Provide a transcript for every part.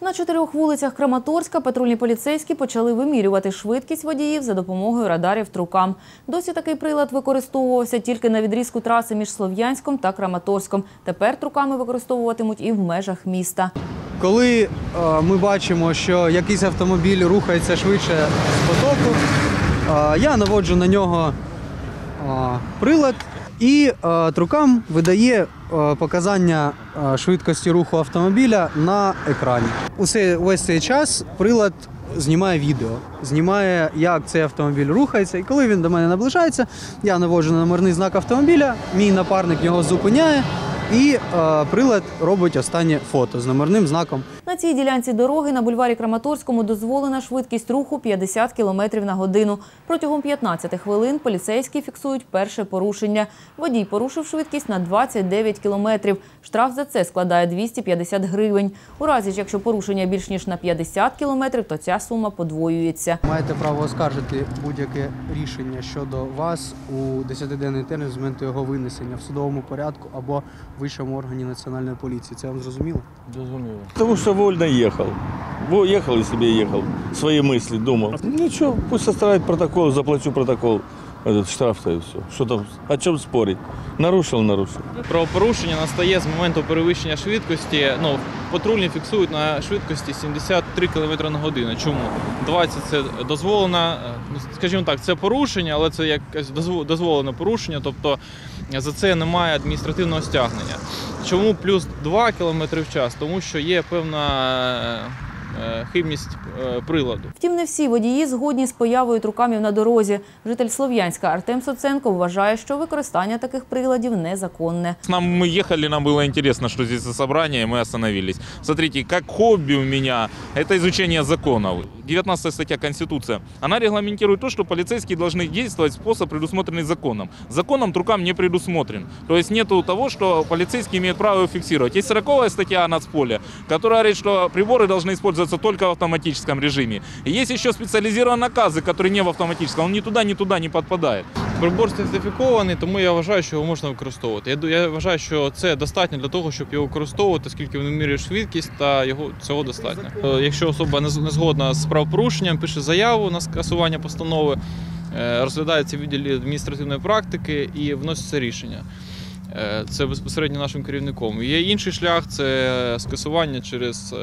На чотирьох вулицях Краматорська патрульні поліцейські почали вимірювати швидкість водіїв за допомогою радарів трукам. Досі такий прилад використовувався тільки на відрізку траси між Слов'янськом та Краматорськом. Тепер труками використовуватимуть і в межах міста. Коли е, ми бачимо, що якийсь автомобіль рухається швидше з потоку, е, я наводжу на нього е, прилад і е, трукам видає е, показання е, швидкості руху автомобіля на екрані. Усе весь цей час прилад знімає відео, знімає, як цей автомобіль рухається. І коли він до мене наближається, я наводжу на номерний знак автомобіля, мій напарник його зупиняє. І е, прилад робить останнє фото з номерним знаком. На цій ділянці дороги на бульварі Краматорському дозволена швидкість руху 50 км на годину. Протягом 15 хвилин поліцейські фіксують перше порушення. Водій порушив швидкість на 29 км. Штраф за це складає 250 гривень. У разі ж, якщо порушення більш ніж на 50 км, то ця сума подвоюється. Маєте право оскаржити будь-яке рішення щодо вас у 10-денний термін з моменту його винесення в судовому порядку або вищому органі національної поліції. Це вам зрозуміло? Разумею. Потому что вольно ехал. Ехал и себе ехал. Свои мысли думал. Ничего, пусть составляет протокол, заплачу протокол. Этот штраф-то и все. Что там, о чем спорить? Нарушил, нарушил. Правопорушення настає з моменту перевищення швидкості. Ну, патрульні фіксують на швидкості 73 км на годину. Чому? 20 це дозволено, е, скажімо так, це порушення, але це якесь дозволене порушення, тобто за це немає адміністративного стягнення. Чому плюс 2 км в час? Тому що є певна е, хибність е, приладу. Втім, не всі водії згодні з появою трукамів на дорозі. Житель Слов'янська Артем Соценко вважає, що використання таких приладів незаконне. Нам мы ехали, нам было интересно, что здесь за собрание, и мы остановились. Смотрите, как хобби у меня это изучение законов. 19 статья Конституции. Она регламентирует то, что полицейские должны действовать в способ, предусмотренный законом. Законом трукам не предусмотрен. То есть нету того, что полицейские имеют право его фиксировать. Есть 40 статья нацполя, которая говорит, что приборы должны использоваться только в автоматическом режиме. И есть еще специализированные наказы, которые не в автоматическом. Он ни туда, ни туда не подпадает. Прибор сертифікований, тому я вважаю, що його можна використовувати. Я, я вважаю, що це достатньо для того, щоб його використовувати, оскільки він вимірює швидкість та його цього достатньо. Е, Якщо особа не згодна з правопорушенням, пише заяву на скасування постанови, е, розглядається відділі адміністративної практики і вноситься рішення. Е, Це безпосередньо нашим керівником. Є інший шлях це скасування через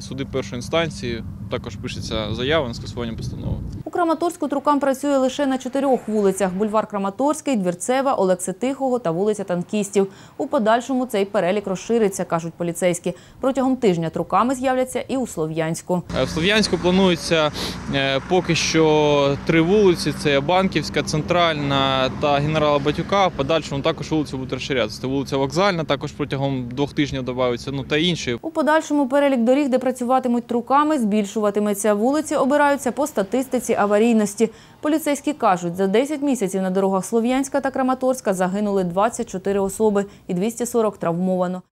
суди першої інстанції. Також пишеться заява на скасування постанови. У Краматорську трукам працює лише на чотирьох вулицях: бульвар Краматорський, Двірцева, Олекси Тихого та вулиця Танкістів. У подальшому цей перелік розшириться, кажуть поліцейські. Протягом тижня труками з'являться і у Слов'янську. Е, В Слов'янську планується е, поки що три вулиці: це Банківська, Центральна та генерала Батюка. В подальшому також вулиці будуть розширятися. Це вулиця Вокзальна, також протягом двох тижнів додаються, ну та інші. У подальшому перелік доріг, де працюватимуть труками, збільшуватиметься. Вулиці обираються по статистиці аварійності. Поліцейські кажуть, за 10 місяців на дорогах Слов'янська та Краматорська загинули 24 особи і 240 травмовано.